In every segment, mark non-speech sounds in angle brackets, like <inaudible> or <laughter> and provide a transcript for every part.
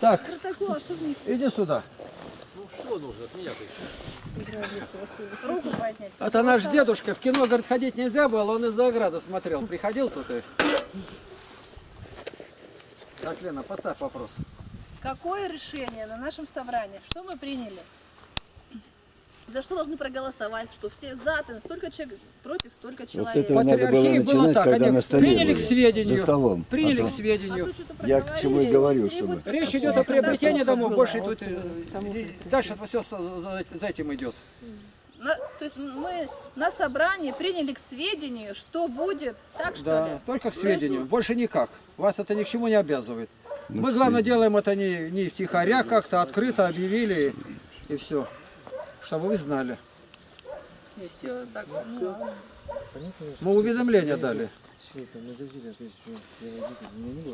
Так, Протокол, а что в них? иди сюда. Руку поднять. Это наш дедушка. В кино, говорит, ходить нельзя было, он из-за ограды смотрел. Приходил тут и... Так, Лена, поставь вопрос. Какое решение на нашем собрании? Что мы приняли? За что должны проголосовать? Что все за, там столько человек против, столько Вот с человек. этого надо было Патриархии было начинать, так, когда они на столе приняли к сведению. за столом. Приняли А к то- А сведению. что-то Я к чему и требуют чтобы- Речь идет о приобретении домов. Больше тут э, дальше все за, за этим идет. На- то есть мы на собрании приняли к сведению, что будет, так что Да, ли? только к То есть, сведению. Больше никак. Вас это ни к чему не обязывает. Ну, Мы, к главное, сведению. делаем это не, не втихаря как-то, открыто объявили и все. Чтобы вы знали. Всё так, ну. Мы уведомление дали.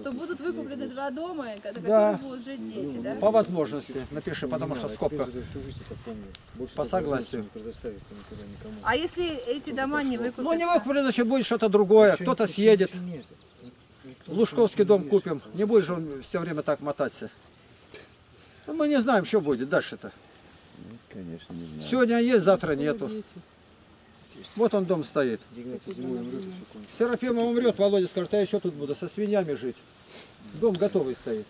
что будут выкуплены два дома, и когда Да. которые будут жить дети, да? По возможности. Напиши, потому что скобка. По согласию. А если эти дома не выкупятся? Ну, не выкуплено, значит, будет что-то другое. Кто-то съедет. Лужковский дом купим. Не будет же он все время так мотаться. Ну, мы не знаем, что будет дальше-то. Конечно, не знаю. Сегодня есть, завтра нету. Вот он дом стоит. Серафима умрет, Володя скажет, а я еще тут буду со свиньями жить. Дом готовый стоит.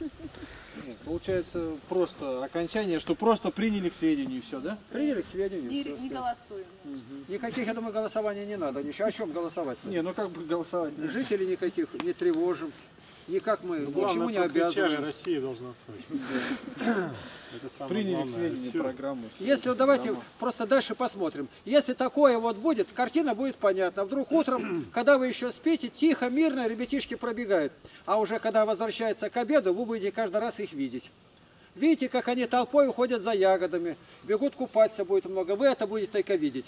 Нет, Получается просто окончание, что просто приняли к сведению и все, да? Приняли к сведению. Не, всё, не всё. голосуем. Никаких, я думаю, голосований не надо. Ничего. О чем голосовать? Не, ну как бы голосовать? Жителей никаких не тревожим. Никак мы ни к чему не Главное, прокричали, обязываем. Россия должна стать. Приняли к главное. сведению Всё. программу. Если давайте просто дальше посмотрим. Если такое вот будет, картина будет понятна. Вдруг утром, <clears throat> когда вы еще спите, тихо, мирно ребятишки пробегают. А уже когда возвращается к обеду, вы будете каждый раз их видеть. Видите, как они толпой уходят за ягодами, бегут купаться будет много. Вы это будете только видеть.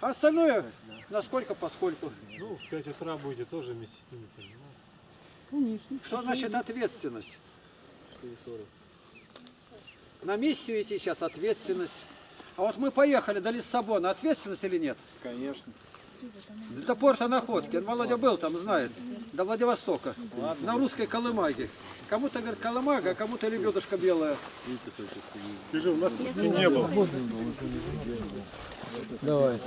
А остальное, насколько поскольку. Ну, в 5 утра будете тоже вместе с ними заниматься. Что значит ответственность? На миссию идти сейчас ответственность. А вот мы поехали до Лиссабона, ответственность или нет? Конечно. До порта Находки. Он, Володя был там, знает. До Владивостока. На русской колымаге. Кому-то, говорит, колымага, а кому-то лебедушка белая. Ты же у нас не было. Давай.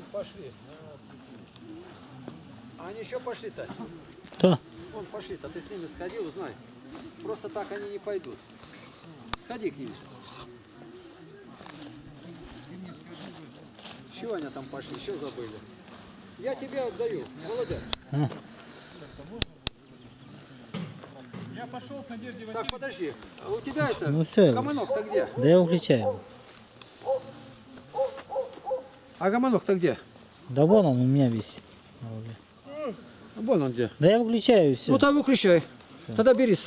Вон пошли. А они еще пошли-то? Кто? Вон пошли-то, ты с ними сходил, узнай. Просто так они не пойдут. Сходи к ним. Чего они там пошли, еще забыли? Я тебе отдаю, Володя. Я пошел к Надежде Так, подожди. А у тебя это, Ну всё. гомонок-то где? Да я выключаю. А гомонок-то где? Да вон он у меня висит. руле. Вон он где. Да я выключаю все. Ну там выключай. Тогда бери